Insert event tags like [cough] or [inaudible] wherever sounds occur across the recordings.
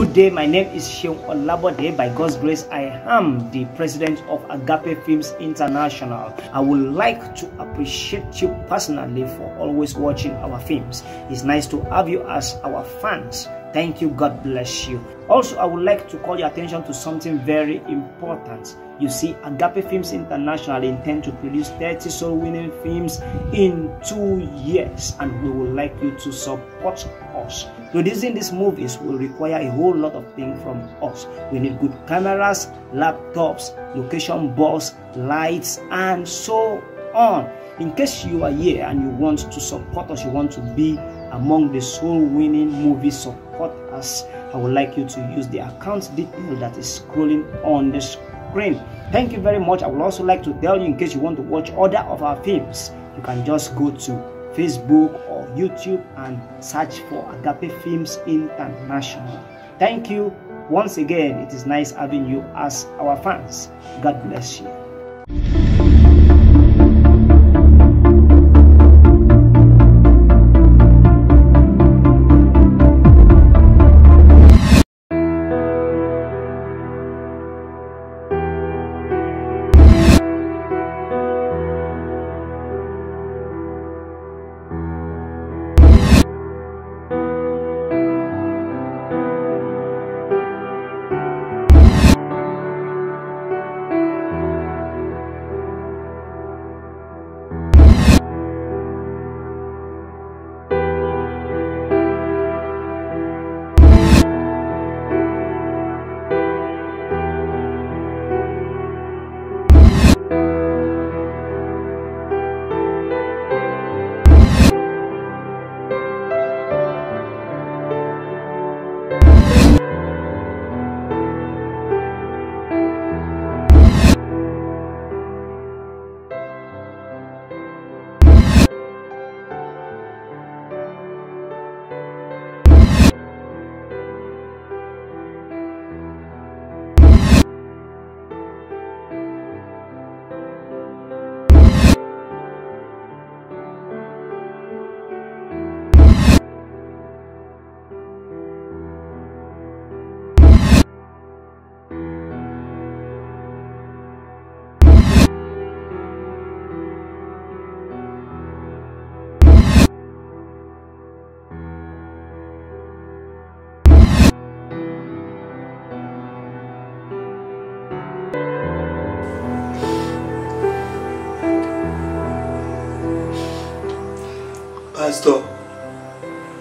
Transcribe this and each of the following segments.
Good day, my name is Seun Olabode. By God's grace, I am the president of Agape Films International. I would like to appreciate you personally for always watching our films. It's nice to have you as our fans. Thank you. God bless you. Also, I would like to call your attention to something very important. You see, Agape Films International intend to produce 30 soul-winning films in two years, and we would like you to support us. Producing these movies will require a whole lot of things from us. We need good cameras, laptops, location bus, lights, and so on. In case you are here and you want to support us, you want to be among the soul-winning movie us. I would like you to use the account detail that is scrolling on the screen. Thank you very much. I would also like to tell you in case you want to watch other of our films, you can just go to Facebook or YouTube and search for Agape Films International. Thank you. Once again, it is nice having you as our fans. God bless you. Pastor,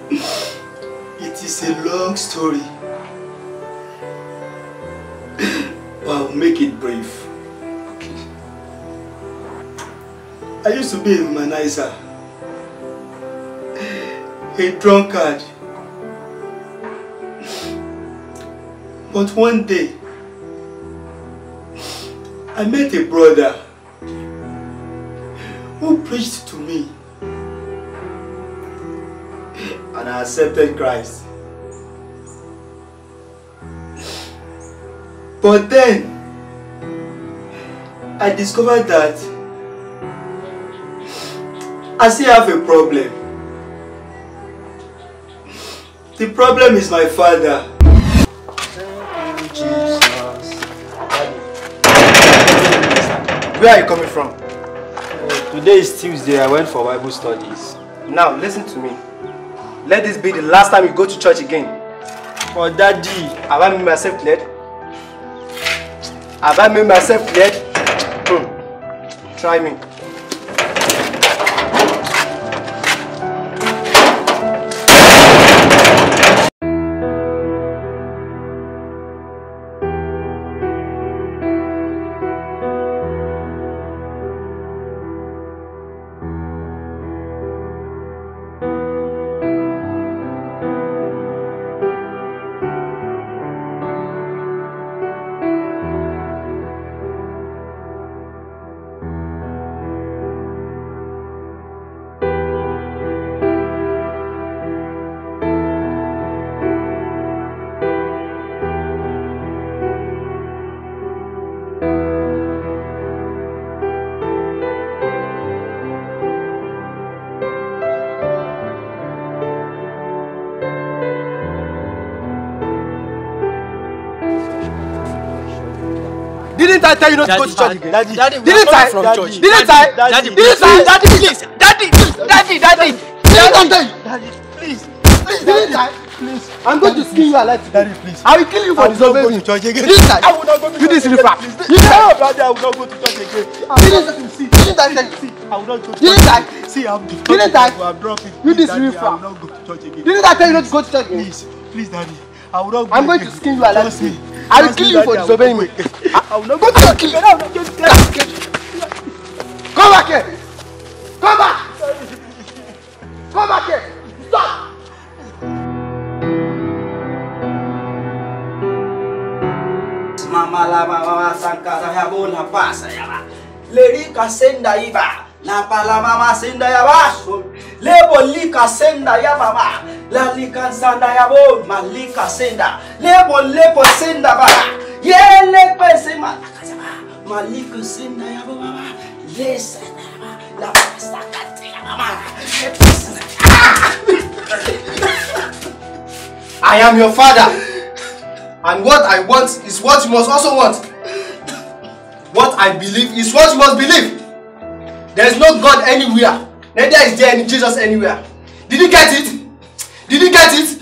it is a long story. But I'll make it brief. I used to be a womanizer, a drunkard. But one day, I met a brother who preached to me I accepted Christ. But then, I discovered that I still have a problem. The problem is my father. Thank you, Jesus. Where are you coming from? Uh, today is Tuesday. I went for Bible studies. Now, listen to me. Let this be the last time you go to church again. For daddy. Have I made myself clear? Have I made myself clear? Hmm. Try me. I tell you not to go to church again? Daddy, Daddy, Didn't I? from church. Didn't I? Daddy, Didn't I? Daddy, please. Daddy, Daddy, Daddy. Didn't I? Daddy, please. Please, didn't I? Please. I'm going to skin you alive today. Daddy, please. I will kill you for disobeying to me. church again. Didn't I? I will not go to You church again. Didn't I? Daddy, I will not go to church again. Didn't I? Didn't I tell you? I will not go to church. I? See, I'm Didn't I? I'm dropping. You Please, this Daddy, I will not go to church again. Didn't I tell you not to go to church again? Please, please, Daddy. I will not go I'm going to again. skin you alive today. Me. I will Trust kill me, you for Daddy, I will disobeying not me. go again. I will not Go go to to the church kill. again. I will not go to church again. Come back here. Come back. Come back here. Stop. Mama la mama sankara ya bola pasa ya ba. Lerika senda iba. La pala mama senda ya ba. Lebo lika senda ya mama. La lika senda ya bo. Malika senda. Lebo lepo senda ba. Yele pese ma. Malika senda ya bo mama. Lesa ya ba. La pasta kate ya mama. I am your father. And what I want is what you must also want. What I believe is what you must believe. There is no God anywhere. Neither is there any Jesus anywhere. Did you get it? Did you get it?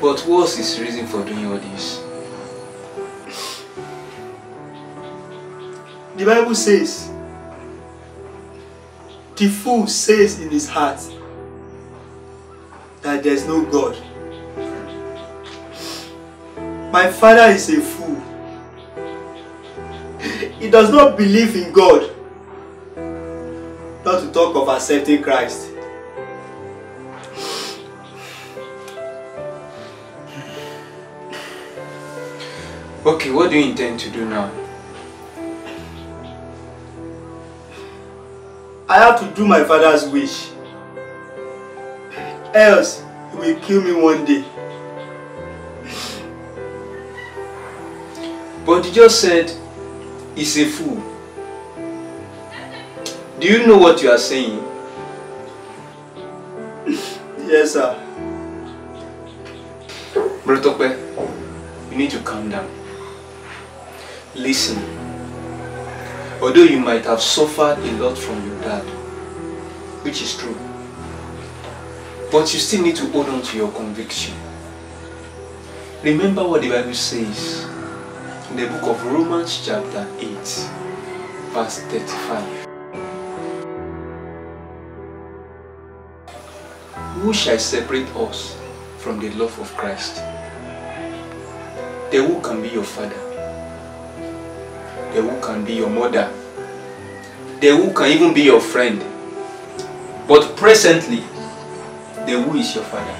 But what's his reason for doing all this? The Bible says, the fool says in his heart that there's no God. My father is a fool. He does not believe in God. Not to talk of accepting Christ. Okay, what do you intend to do now? I have to do my father's wish. Else, he will kill me one day. But you just said he's a fool. Do you know what you are saying? [laughs] Yes, sir. Bro Tope, you need to calm down. Listen. Although you might have suffered a lot from your dad, which is true, but you still need to hold on to your conviction. Remember what the Bible says in the book of Romans chapter 8, verse 35. Who shall separate us from the love of Christ? The who can be your father? The who can be your mother? The who can even be your friend? But presently, the who is your father?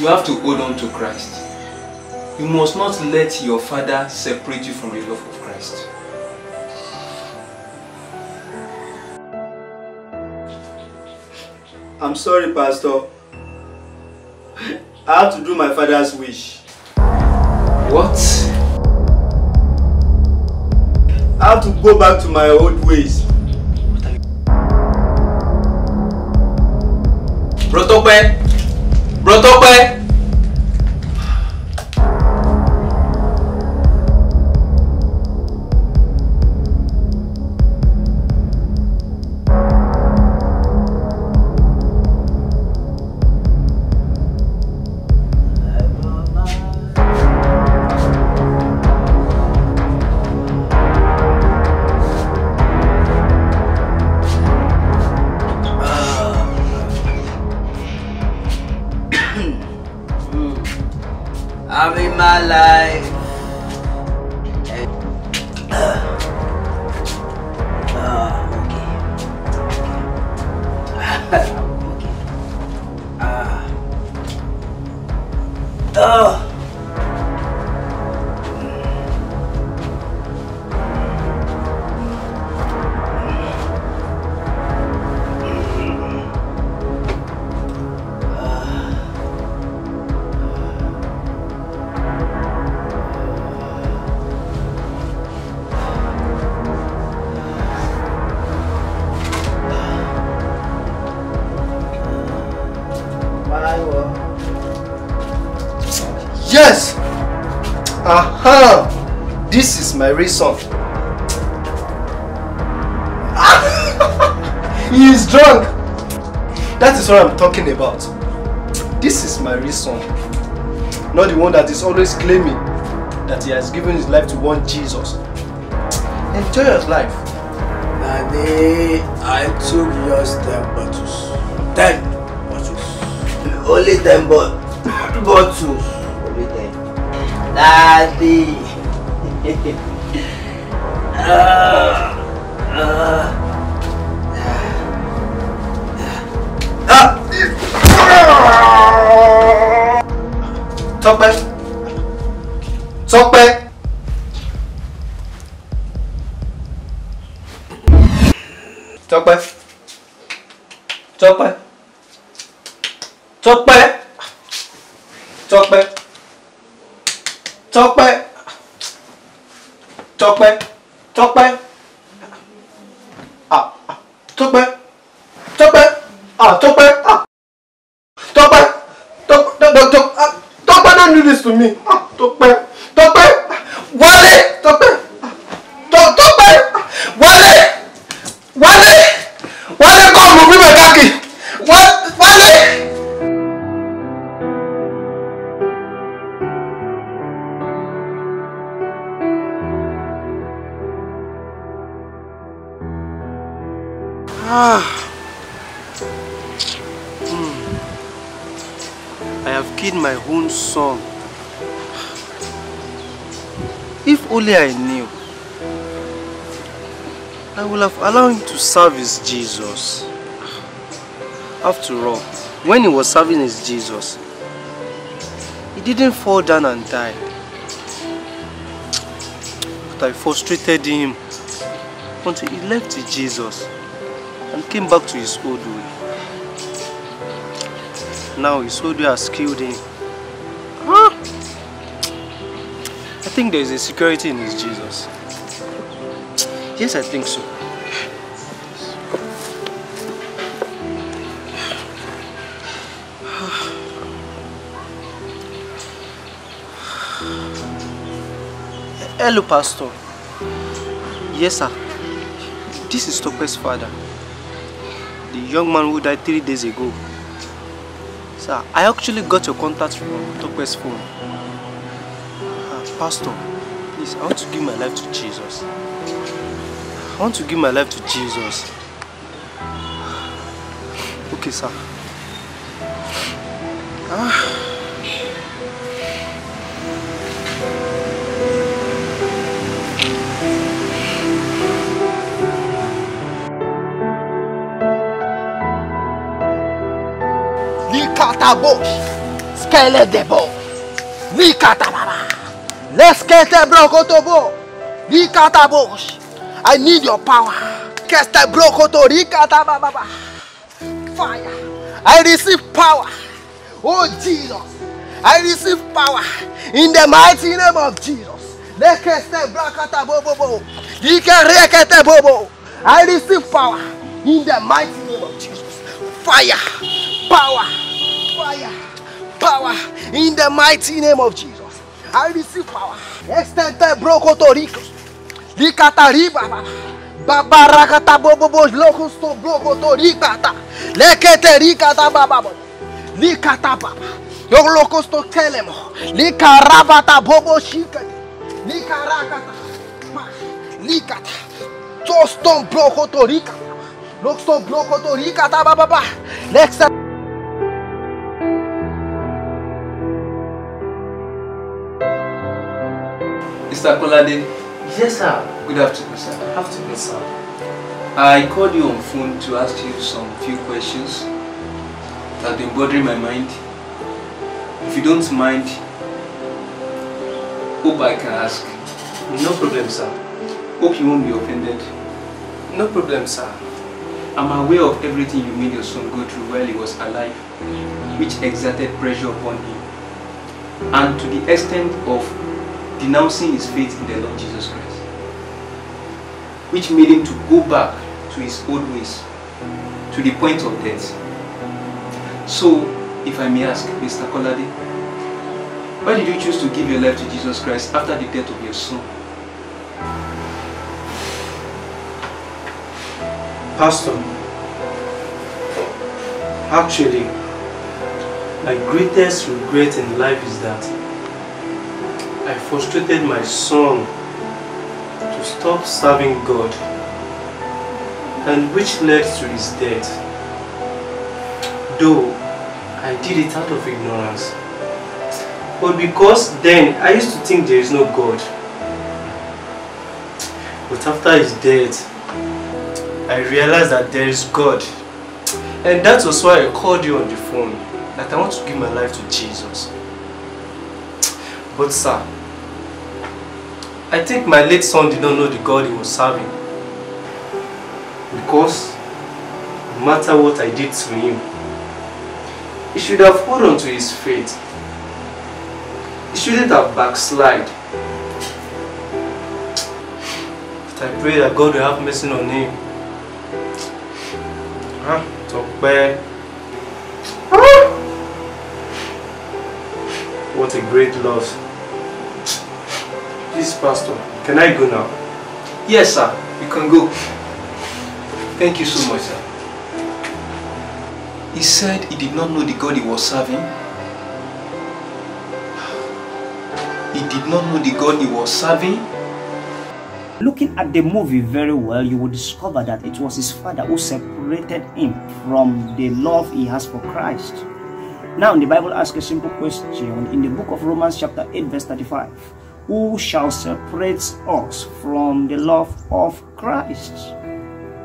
You have to hold on to Christ. You must not let your father separate you from the love of Christ. I'm sorry, Pastor. I have to do my father's wish. What? I have to go back to my old ways. Bro Tope Bro Tope. My real son. [laughs] he is drunk. That is what I'm talking about. This is my real son. Not the one that is always claiming that he has given his life to one Jesus. Enjoy your life. Daddy, I took just 10 bottles. 10 bottles. Only 10 bo [laughs] bottles. Only 10. Daddy. [laughs] Tọ́pẹ́ Tọ́pẹ́. Tọ́pẹ́ Tọ́pẹ́ Tọ́pẹ́ Tọ́pẹ́ Tọ́pẹ́ Tọ́pẹ́. Tọ́pẹ́. Ah, ah, Tọ́pẹ́. Tọ́pẹ́. Ah, Tọ́pẹ́. Tọ́pẹ́. Tọ́pẹ́. Tọ́pẹ́. Ah, Tọ́pẹ́ don't do this to me. My own son. If only I knew, I would have allowed him to serve his Jesus. After all, when he was serving his Jesus, he didn't fall down and die. But I frustrated him until he left Jesus and came back to his old way. Now his old way has killed him. Think there is a security in his Jesus. Yes, I think so. [sighs] Hello, Pastor. Yes, sir. This is Tope's father. The young man who died three days ago. Sir, I actually got your contact from Tope's phone. Pastor, please, I want to give my life to Jesus. I want to give my life to Jesus. Okay, sir. Ah. Likatabosh, Skeledebo, Likatababa, Leskete Brokotobo, Likatabosh. I need your power. Keste Brokoto, Likatababa. Fire. I receive power. Oh Jesus. I receive power in the mighty name of Jesus. Lekeste Brakata Bobo. Likerekete Bobo. I receive power in the mighty name of Jesus. Fire. Power. Fire. Power in the mighty name of Jesus. IMC Power, STT é Brocotoricos, de Catariba, Babaraca tá bobobos loucos, tô blocotorica, tá, Lequeterica tá bababo, Licataba, eu loucos locusto telemo, Licaraba tá bobochica, Licaraca tá, Licata, Tostom Brocotorica, locusto brocotorica blocotorica, tá bababá, Lexa. Mr. Kolade, Yes, sir. good afternoon, sir. Afternoon, sir. I called you on phone to ask you some few questions that have been bothering my mind. If you don't mind, hope I can ask. No problem, sir. Hope you won't be offended. No problem, sir. I'm aware of everything you made your son go through while he was alive, which exerted pressure upon him, and to the extent of denouncing his faith in the Lord Jesus Christ, which made him to go back to his old ways, to the point of death. So, if I may ask, Mr. Kolade, Why did you choose to give your life to Jesus Christ after the death of your son? Pastor, actually, my greatest regret in life is that I frustrated my son to stop serving God and which led to his death. Though I did it out of ignorance. But because then I used to think there is no God. But after his death, I realized that there is God. And that was why I called you on the phone. That I want to give my life to Jesus. But sir, I think my late son did not know the God he was serving. Because no matter what I did to him, he should have hold on to his faith. He shouldn't have backslide. But I pray that God will have mercy on him. Ah, Tokpe. What a great loss. Please, Pastor, can I go now? Yes, sir. You can go. Thank you so much, sir. He said he did not know the God he was serving. He did not know the God he was serving. Looking at the movie very well, you will discover that it was his father who separated him from the love he has for Christ. Now, the Bible asks a simple question in the book of Romans, chapter 8, verse 35 Who shall separate us from the love of Christ?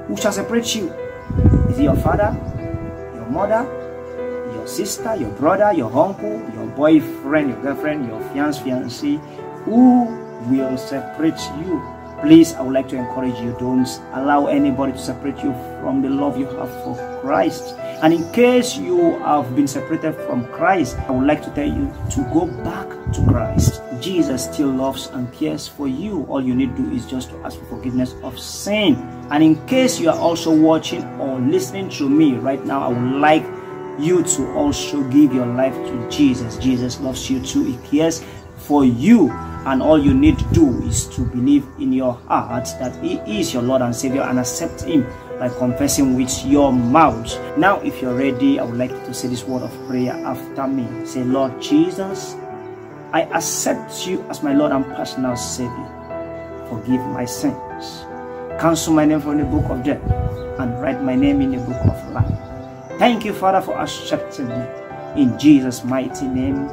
Who shall separate you? Is it your father, your mother, your sister, your brother, your uncle, your boyfriend, your girlfriend, your fiance, fiancé? Who will separate you? Please, I would like to encourage you don't allow anybody to separate you from the love you have for Christ. And in case you have been separated from Christ, I would like to tell you to go back to Christ. Jesus still loves and cares for you. All you need to do is just to ask for forgiveness of sin. And in case you are also watching or listening to me right now, I would like you to also give your life to Jesus. Jesus loves you too. He cares for you and all you need to do is to believe in your heart that he is your lord and savior and accept him by confessing with your mouth. Now if you're ready i would like to say this word of prayer after me. Say lord jesus i accept you as my lord and personal savior. Forgive my sins. Cancel my name from the book of death and write my name in the book of life. Thank you father for accepting me. In jesus mighty name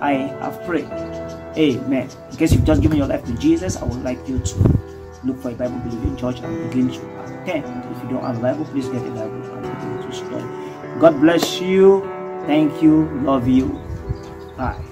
i have prayed Amen. In case you've just given your life to Jesus, I would like you to look for a Bible believing church and begin to attend. If you don't have a Bible, please get a Bible and begin to study. God bless you. Thank you. Love you. Bye.